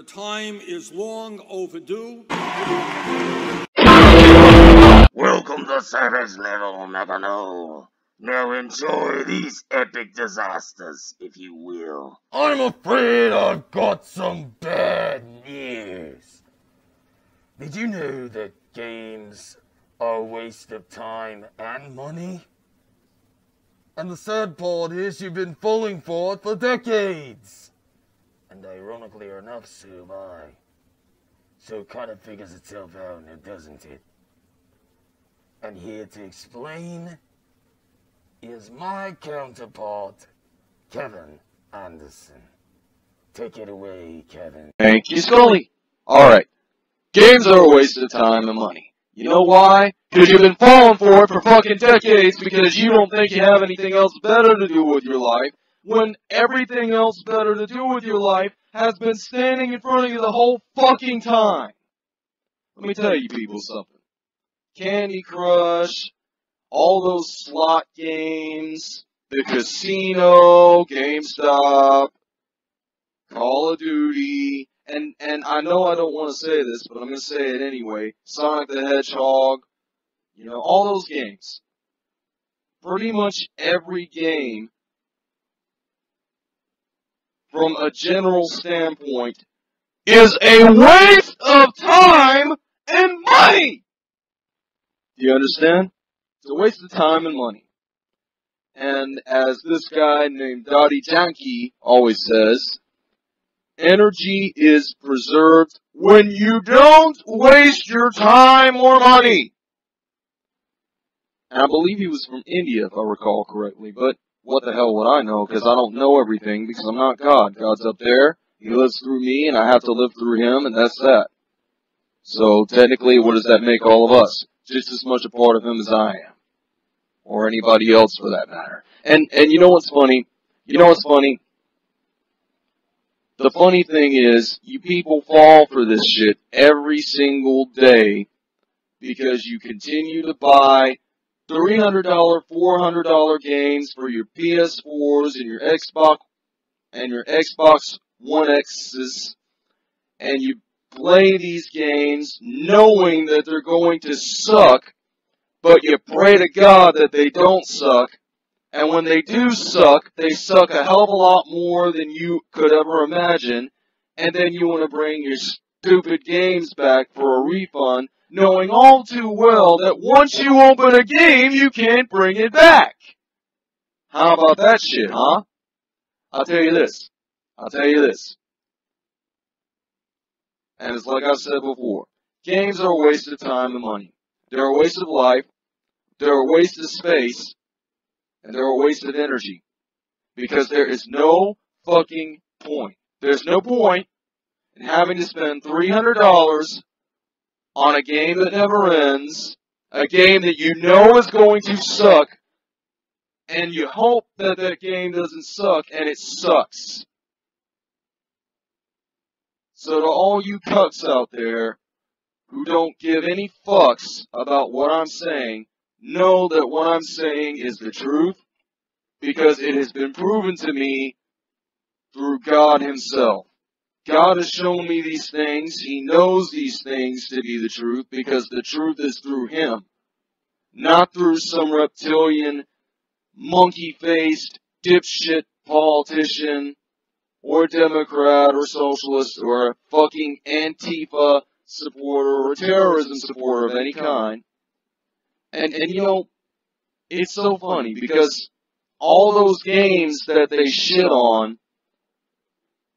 The time is long overdue. Welcome to Savage Level, Omega Null. Now enjoy these epic disasters, if you will. I'm afraid I've got some bad news. Did you know that games are a waste of time and money? And the sad part is you've been falling for it for decades. And ironically enough, so have I. So it kind of figures itself out now, doesn't it? And here to explain is my counterpart, Kevin Anderson. Take it away, Kevin. Thank you, Scully. Alright. Games are a waste of time and money. You know why? Because you've been falling for it for fucking decades because you don't think you have anything else better to do with your life when everything else better to do with your life has been standing in front of you the whole fucking time. Let me tell you people something. Candy Crush, all those slot games, the casino, GameStop, Call of Duty, and and I know I don't want to say this, but I'm gonna say it anyway. Sonic the Hedgehog, you know, all those games. Pretty much every game, from a general standpoint, is a waste of time and money. Do you understand? It's a waste of time and money. And as this guy named Dottie Janky always says, energy is preserved when you don't waste your time or money. And I believe he was from India, if I recall correctly, but what the hell would I know, because I don't know everything, because I'm not God. God's up there, He lives through me, and I have to live through Him, and that's that. So technically, what does that make all of us? Just as much a part of Him as I am. Or anybody else for that matter. And, and you know what's funny? You know what's funny? The funny thing is, you people fall for this shit every single day because you continue to buy $300, $400 games for your PS4s and your Xbox and your Xbox One X's and you play these games knowing that they're going to suck, but you pray to God that they don't suck and when they do suck, they suck a hell of a lot more than you could ever imagine. And then you want to bring your stupid games back for a refund, knowing all too well that once you open a game, you can't bring it back. How about that shit, huh? I'll tell you this. I'll tell you this. And it's like I said before. Games are a waste of time and money. They're a waste of life. They're a waste of space and they're a waste of energy. Because there is no fucking point. There's no point in having to spend $300 on a game that never ends, a game that you know is going to suck, and you hope that that game doesn't suck, and it sucks. So to all you cucks out there who don't give any fucks about what I'm saying, know that what I'm saying is the truth because it has been proven to me through God Himself. God has shown me these things. He knows these things to be the truth because the truth is through Him, not through some reptilian, monkey faced, dipshit politician or Democrat or socialist or fucking Antifa supporter or terrorism supporter of any kind. And, and you know, it's so funny because all those games that they shit on,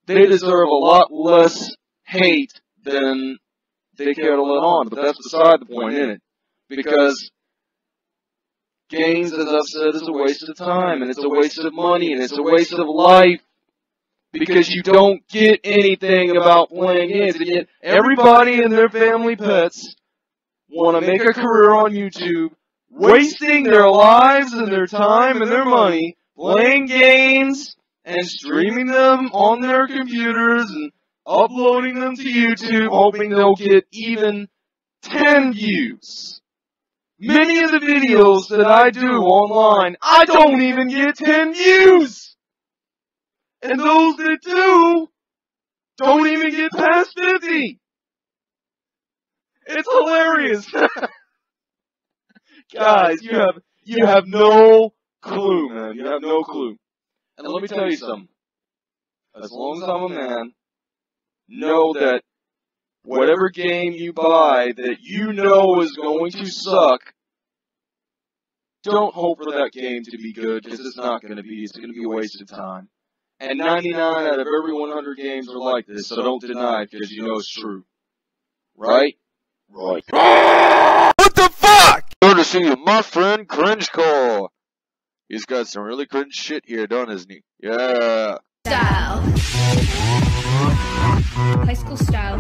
they deserve a lot less hate than they care to let on. But that's beside the point, isn't it? Because games, as I've said, is a waste of time, and it's a waste of money, and it's a waste of life. Because you don't get anything about playing games. And yet, everybody and their family pets want to make a career on YouTube, wasting their lives and their time and their money playing games and streaming them on their computers and uploading them to YouTube, hoping they'll get even 10 views. Many of the videos that I do online, I don't even get 10 views! And those that do, don't even get past 50. It's hilarious. Guys, you have you have no clue, man. You have no clue. And let me tell you something. As long as I'm a man, know that whatever game you buy that you know is going to suck, don't hope for that game to be good because it's not going to be. It's going to be a waste of time. And 99 out of every 100 games are like this, so don't deny it because you know it's true. Right? Right. What the fuck? Courtesy of my friend Cringe Cringecore. He's got some really cringe shit here, don't isn't he? Yeah. Style. High school style.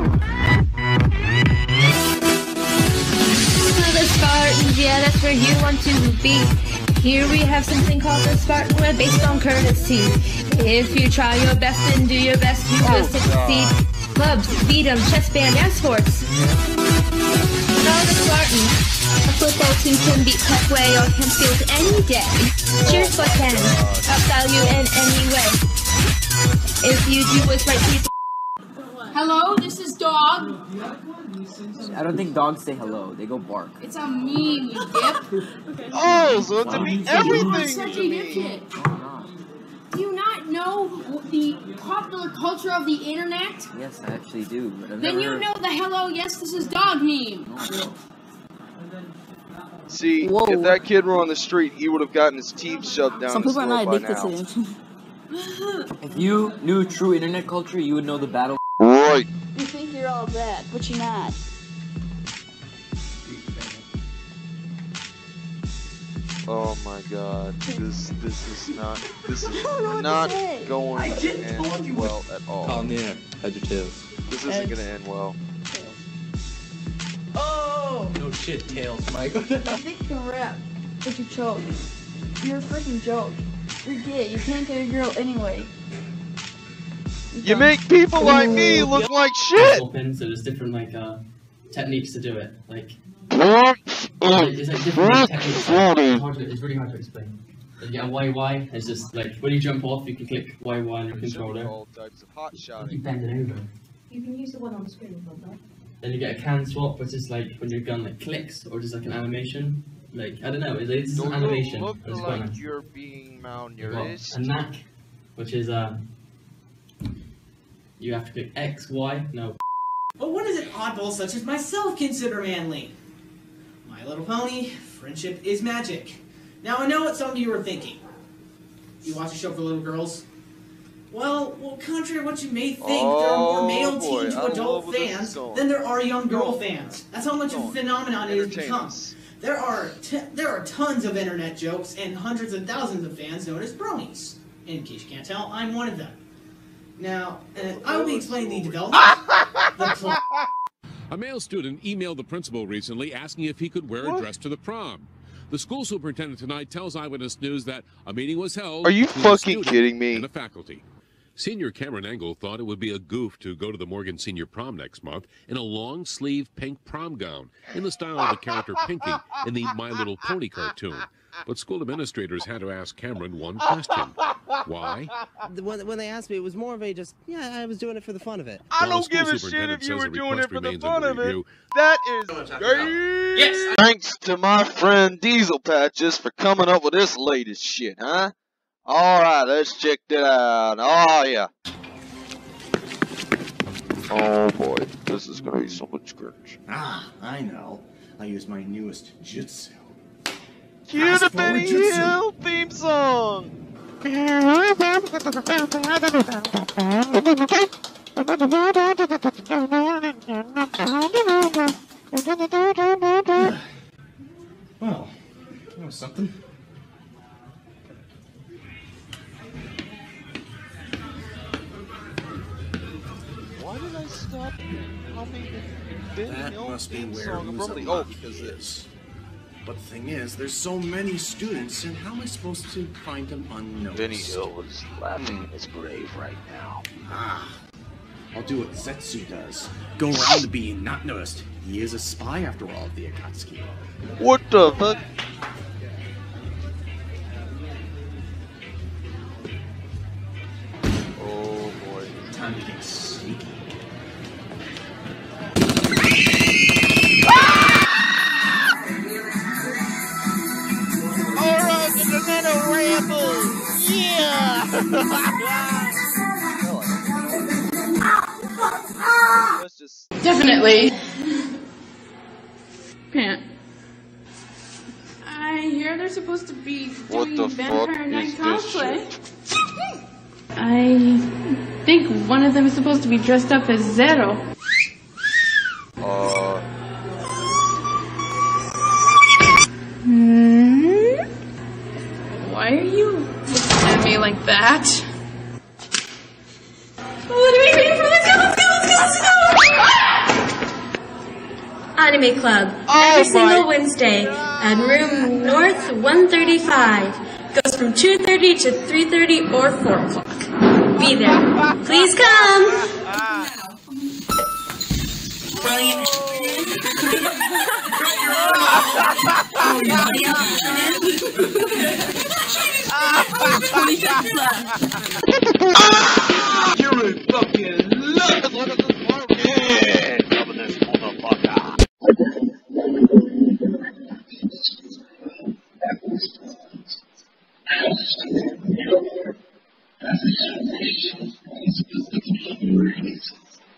The Spartans, yeah, that's where you want to be. Here we have something called the Spartan, we're based on courtesy. If you try your best and do your best, you will oh, succeed. Clubs, beat 'em, chess band, and sports. Now the Spartans. A football team can beat Pepway or Hempfield any day. Cheers for can. I'll you in any way. If you do what's right, people. Hello, this is Dog. I don't think dogs say hello. They go bark. It's a meme, you dip. Oh, so it's a meme. You're everything such a a dipshit. Do you not know the popular culture of the internet? Yes, I actually do. But I've Then never you heard- know the hello, yes, this is Dog meme. See, Whoa. if that kid were on the street, he would have gotten his teeth shoved down Some people are not addicted to it. If you knew true internet culture, you would know the battle. Right. You think you're all that, but you're not. Oh my god. This this is not this is don't know what to going to end well at all. Oh man, heads or tails? This isn't gonna end well. Oh no shit, tails, Mike. You think you can rap, but you choke. You're a freaking joke. You're gay. You can't get a girl anyway. You make people like me look like shit. Open, so there's different like uh techniques to do it. Like What? like, different like, techniques. Like, it's, hard to, it's really hard to explain. Like, you get a YY. It's just like when you jump off, you can click YY on your controller. All types of hot You shotting. bend it over. You can use the one on the screen, but Then you get a can swap, which is like when your gun like clicks or just like an animation. Like I don't know, it's, it's Do an animation. look It's quite like nice. you're being You've a malnourished? knack, which is uh, you have to click X, Y, no. But what does an oddball such as myself consider manly? My Little Pony, friendship is magic. Now I know what some of you are thinking. You watch a show for little girls? Well, well, contrary to what you may think, there are Oh, more male boy, teen to adult where this is fans than there are young girl fans. That's how much of a phenomenon it has become. There are t- there are tons of internet jokes and hundreds of thousands of fans known as bronies. In case you can't tell, I'm one of them. Now, uh, I will be explaining the development, the plot. A male student emailed the principal recently asking if he could wear a dress to the prom. The school superintendent tonight tells Eyewitness News that a meeting was held Are you fucking kidding me? and the faculty. Senior Cameron Engel thought it would be a goof to go to the Morgan Senior Prom next month in a long sleeve pink prom gown in the style of the character Pinkie in the My Little Pony cartoon. But school administrators had to ask Cameron one question. Why? When, when they asked me, it was more of a just, yeah, I was doing it for the fun of it. I While don't give a shit if you were doing it for the fun under of it. That is gay. Yes, Thanks to my friend Diesel Patches for coming up with this latest shit, huh? Alright, let's check that out. Oh, yeah. Oh boy, this is gonna be so much cringe. Ah, I know. I use my newest jutsu. Cue the Benny. Hill theme song! Well, that was something. Why did I stop humming the Benny That Hill must be theme where song Who's abruptly? Oh, because is. But the thing is, there's so many students, and how am I supposed to find them unnoticed? Benny Hill is laughing in his grave right now. Ah, I'll do what Zetsu does. Go around to being not noticed. He is a spy after all, the Akatsuki. What the fuck? Definitely. Pant. I hear they're supposed to be doing the Ben fuck Hur I think one of them is supposed to be dressed up as Zero. Anime Club oh, every single Wednesday at room North 135. Goes from 2:30 to 3:30 or 4 o'clock. Be there. Please come. You're in fucking luck. Look Yeah,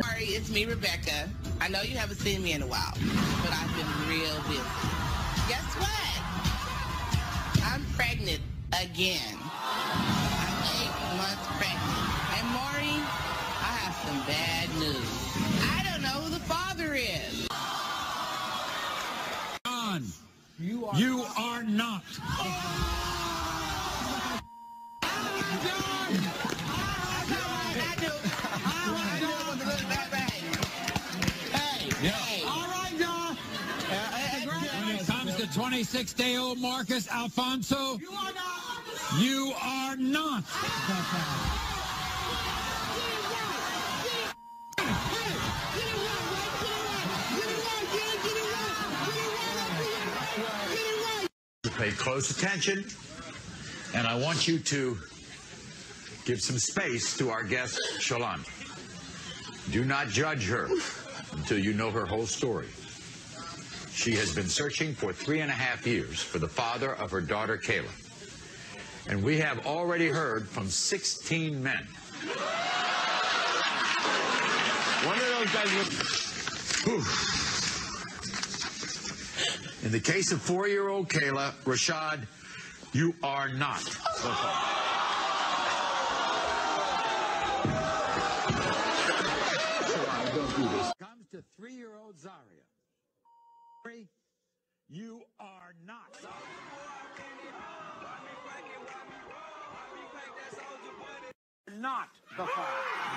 Sorry, it's me, Rebecca. I know you haven't seen me in a while, but I've been real busy. Guess what? I'm pregnant again. I'm eight months pregnant. And Maury, I have some bad news. I don't know who the father is. John, you are, not. Hey. Alright, John. When it comes to 26 day old Marcus Alfonso, you are not. to pay close attention, and I want you to give some space to our guest, Shalon. Do not judge her until you know her whole story. She has been searching for three and a half years for the father of her daughter, Kayla. And we have already heard from 16 men. One of those guys was. In the case of four-year-old Kayla, Rashad, you are not. Comes to three-year-old Zaria. You are not. Not the father.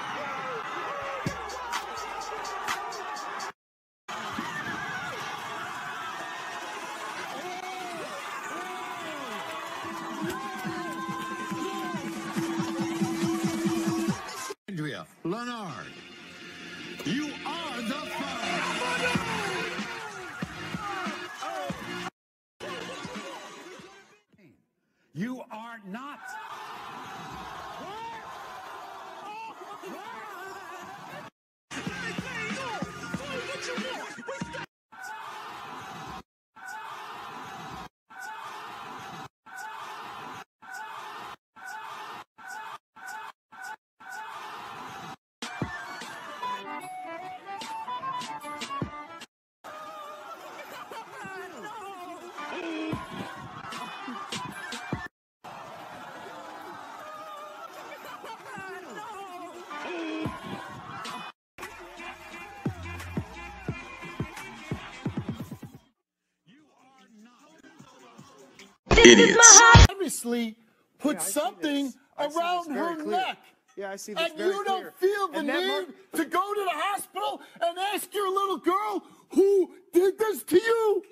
Idiots. Obviously, put Yeah, I see something this. I see this around very her clear. neck. Yeah, I see this And very you don't clear. feel the And that need mar- to go to the hospital and ask your little girl who did this to you?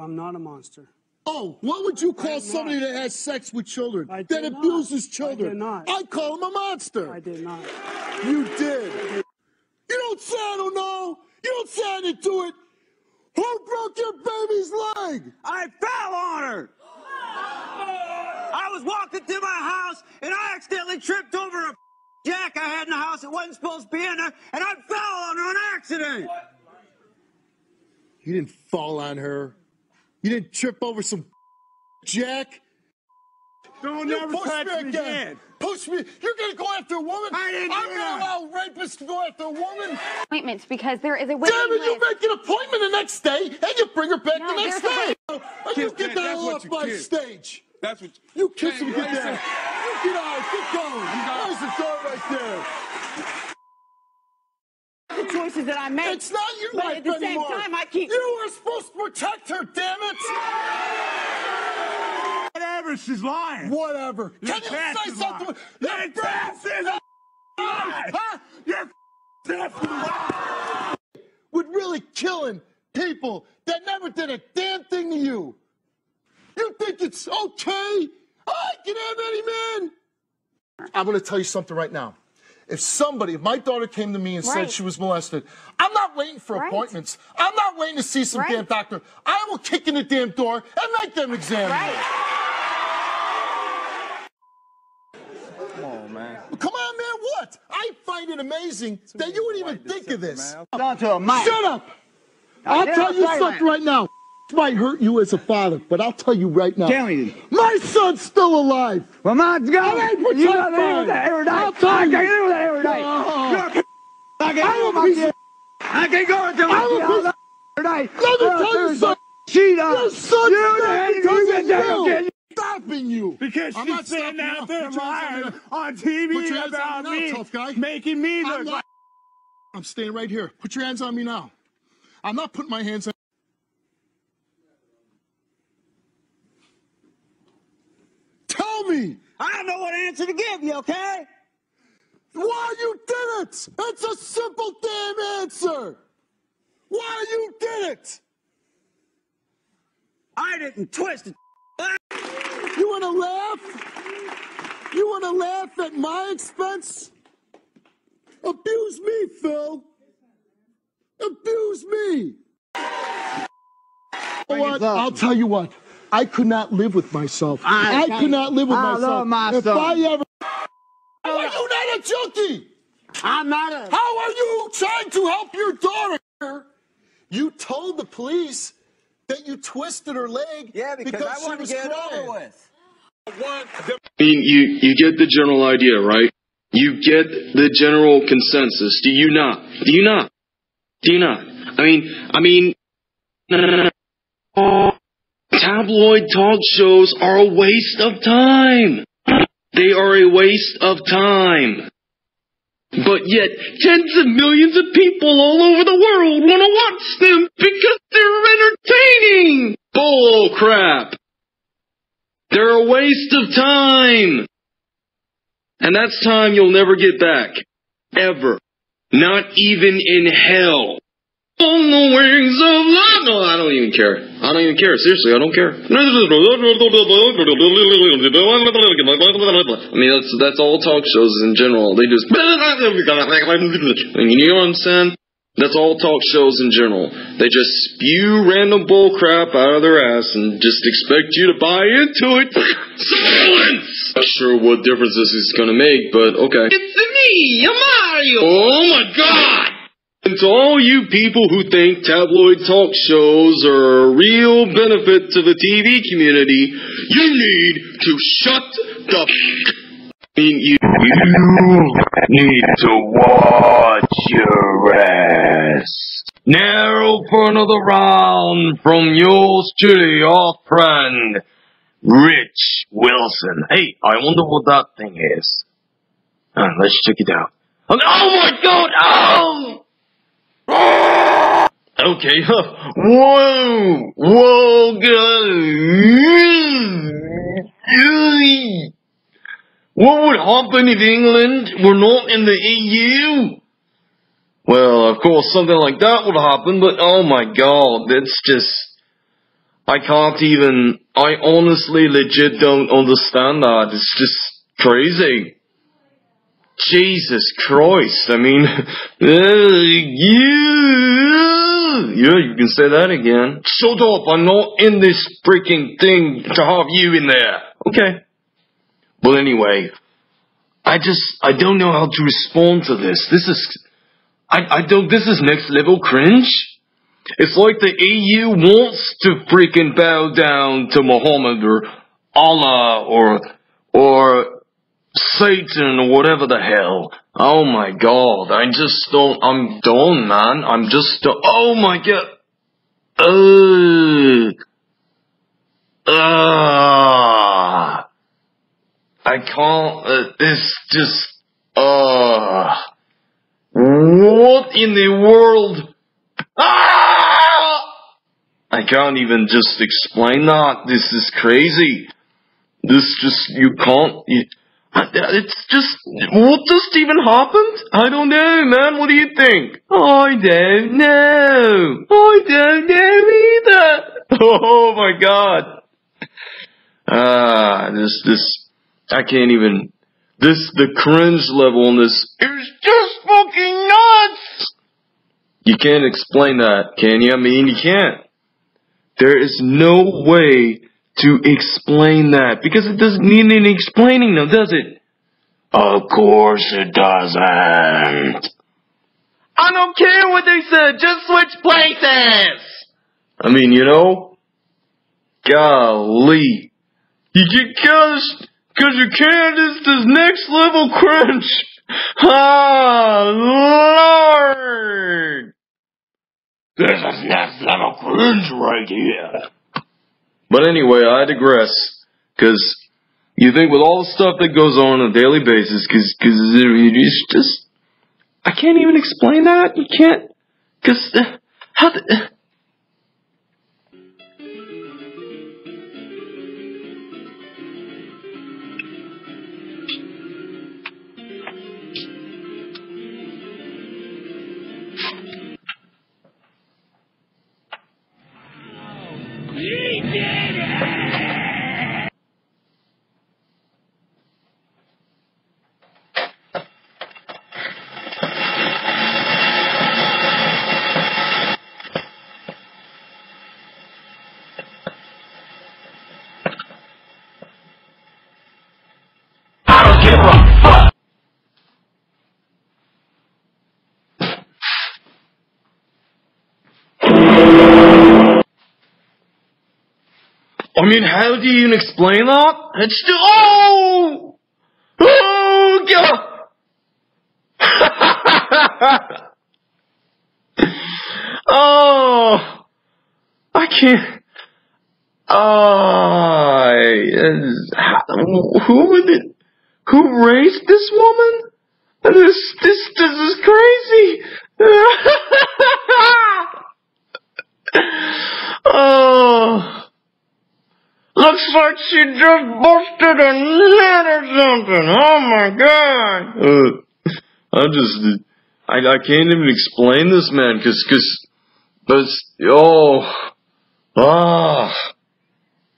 I'm not a monster. Oh, what would you call somebody that has sex with children? that did not. abuses I children? did not. I call him a monster. I did not. You did. You don't say I don't know. You don't say I didn't do it. Broke your baby's leg? I fell on her. I was walking through my house and I accidentally tripped over a jack I had in the house that wasn't supposed to be in there, and I fell on her on accident. You didn't fall on her. You didn't trip over some jack. Don't You push touch me me again. again. Push me. You're gonna go after a woman. I didn't I'm gonna allow rapists to go after a woman. appointments because there is a waiting Damn it! You make an appointment the next day and you bring her back No, the next there's a day. wait- And you get the hell off my stage. That's what you kiss him. Get down. You get out. Get going. There's the door right there. The choices that I make. It's not your but life at the same anymore. time, I keep. You were supposed to protect her. Damn it! Whatever, she's lying. Whatever. Your Can you say is something? lying. Your Your pants pants is is lying. Huh? Your definitely with really killing people that never did a damn thing to you. You think it's okay? I can have any man. I'm going to tell you something right now. If somebody, if my daughter came to me and said she was molested, I'm not waiting for Right. appointments. I'm not waiting to see some Right. damn doctor. I will kick in the damn door and make them examine Right. Come on, man. Come on, man. What? I find it amazing that you would even think of this. Down to a mic. Shut up. I I'll tell you something that. right now. This might hurt you as a father, but I'll tell you right now. Tell me. My son's still alive. Well, mine's gone. All right, put you your got to live phone. with that every day. I'll tell I you. can't live with that every day. Oh. You're a p- I can't I'm live with a my piece kid. of- I can't go into I'm a my piece kid of- every day. Let me Oh, tell you something. a Cheat. Your son's You dead the because you of get you. Down, Stopping you. Because I'm she's not sitting out there Put your hands lying on me. on Put your TV hands about on me now, me, tough guy. making me I'm look not- like. I'm staying right here. Put your hands on me now. I'm not putting my hands on. Tell me I don't know what answer to give you, okay? why you did it. It's a simple damn answer. Why you did it? I didn't twist it. You want to laugh? You want to laugh at my expense? Abuse me, Phil. Abuse me. You know what? I'll tell you what. I could not live with myself. I I, could not live with I myself. love my if. I ever. How are you not a junkie? I'm not a. How are you trying to help your daughter? You told the police that you twisted her leg Yeah, because, I she wanted to get it crying. over with. I mean, you, you get the general idea, right? You get the general consensus. Do you not? Do you not? Do you not? I mean, I mean, tabloid talk shows are a waste of time. They are a waste of time. But yet, tens of millions of people all over the world want to watch them because they're entertaining. Bull crap. They're a waste of time. And that's time you'll never get back. Ever. Not even in hell. On the wings of love. No, I don't even care. I don't even care. Seriously, I don't care. I mean, that's that's all talk shows in general. They just. You know what I'm saying? That's all talk shows in general. They just spew random bull crap out of their ass and just expect you to buy into it. Silence! Not sure what difference this is gonna make, but okay. It's me, Mario! Oh my god! And to all you people who think tabloid talk shows are a real benefit to the TV community, you need to shut the f- I mean, you, you need to watch your ass. Now for another round from yours truly, your friend, Rich Wilson. Hey, I wonder what that thing is. Uh, let's check it out. Oh my god! Oh! Okay, whoa, whoa, good. What would happen if England were not in the EU? Well, of course, something like that would happen, but oh my god, that's just. I can't even. I honestly legit don't understand that. It's just crazy. Jesus Christ. I mean, you, yeah, you can say that again. Shut up. I'm not in this freaking thing to have you in there. Okay. But anyway, I just, I don't know how to respond to this. This is, I, I don't, this is next level cringe. It's like the EU wants to freaking bow down to Muhammad or Allah or, or Satan or whatever the hell. Oh my god, I just don't, I'm done, man. I'm just, oh my god. Ugh. Ah. I can't, uh, this just, uh, what in the world? Ah! I can't even just explain that. This is crazy. This just, you can't, you, it's just, what just even happened? I don't know, man. What do you think? I don't know. I don't know either. Oh my god. Ah, this, this, I can't even, this, the cringe level on this is just fucking nuts! You can't explain that, can you? I mean, you can't. There is no way to explain that because it doesn't need any explaining now, does it? Of course it doesn't. I don't care what they said, just switch places! I mean, you know, golly. You get cause, cause you can't, it's this next level crunch. Ah, Lord! This is next level cringe right here. But anyway, I digress. Cause you think with all the stuff that goes on on a daily basis, cause, cause it's just, I can't even explain that. You can't, cause, uh, how the, mean, how do you explain that? It's still, oh! Oh, God! oh! I can't. Oh, who would it, who raised this woman? This, this, this is crazy. oh. Looks like she just busted a nut or something. Oh my god. Uh, I just, I, I can't even explain this, man, cause, cause, but, oh, ah,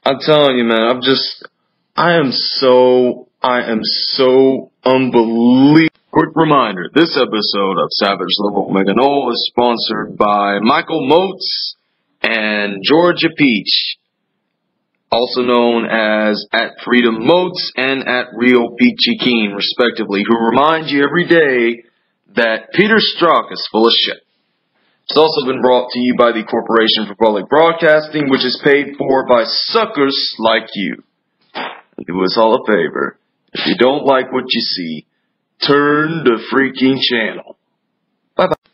I'm telling you, man, I'm just, I am so, I am so unbelievable. Quick reminder, this episode of Savage Level Omega Null is sponsored by Michael Moats and Georgia Peach also known as at Freedom Moats and at Rio Peachy Keen, respectively, who remind you every day that Peter Strzok is full of shit. It's also been brought to you by the Corporation for Public Broadcasting, which is paid for by suckers like you. Do us all a favor. If you don't like what you see, turn the freaking channel. Bye bye.